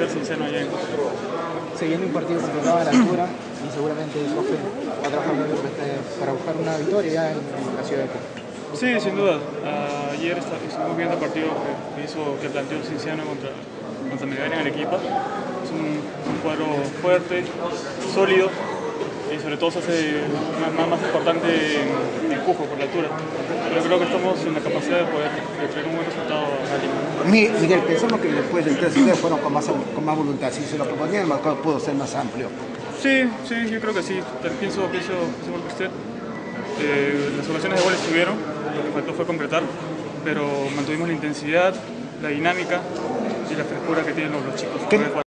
En Se viene un partido complicado a la altura y seguramente el profe va a trabajar duro este- para buscar una victoria ya en, la ciudad de Cusco. Sí, sin duda. Ayer estuvimos viendo el partido que, hizo, que planteó Cinciano contra, contra Melgar en Arequipa. Es un, un cuadro fuerte, sólido y sobre todo se hace más, más- importante en, en Cusco por la altura. Pero creo que estamos en la capacidad de poder de traer un buen resultado a Lima. Mi- Miguel, pensamos que después del 3 fueron con más, con más voluntad. Si se lo proponían, el marcador pudo ser más amplio. Sí, sí, yo creo que sí. Pienso, pienso, pienso que usted. Eh, las ocasiones de gol estuvieron, lo que faltó fue concretar, pero mantuvimos la intensidad, la dinámica y la frescura que tienen los, los chicos. ¿Qué-